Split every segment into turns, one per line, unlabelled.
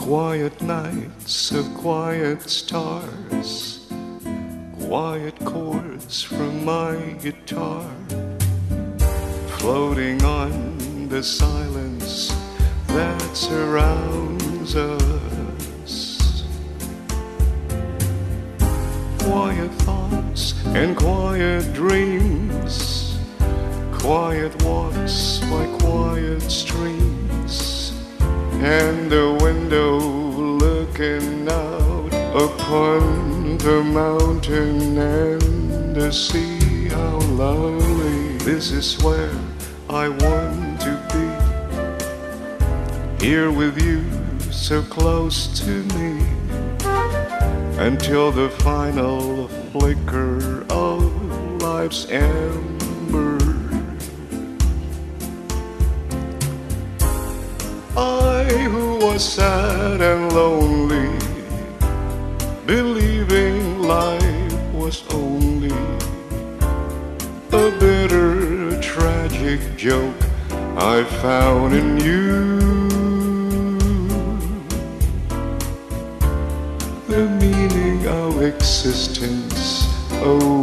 Quiet nights of quiet stars, quiet chords from my guitar, floating on the silence that surrounds us. Quiet thoughts and quiet dreams, quiet walks by quiet streams, and the upon the mountain and the sea. How lovely! This is where I want to be here with you so close to me until the final flicker of life's ember. I who was sad and lonely, believing life was only a bitter, tragic joke I found in you. the meaning of existence, oh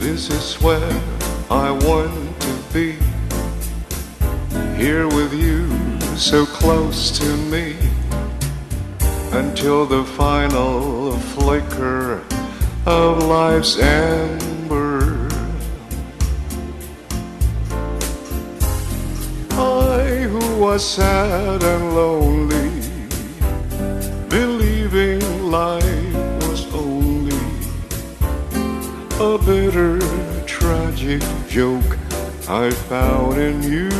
This is where I want to be, here with you so close to me until the final flicker of life's ember. I who was sad and lonely, believing life a bitter, tragic joke I found in you.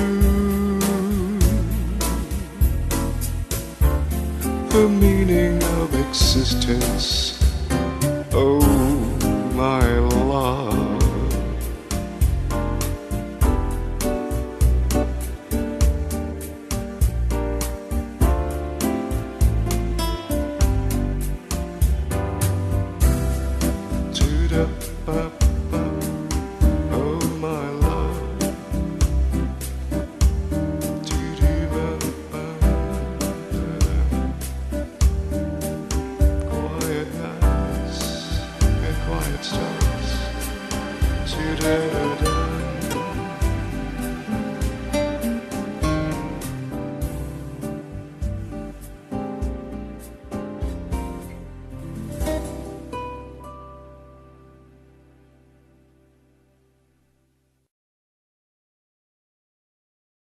the meaning of existence. Oh, my love. To-dee-ba-ba. Oh my love, quiet stars.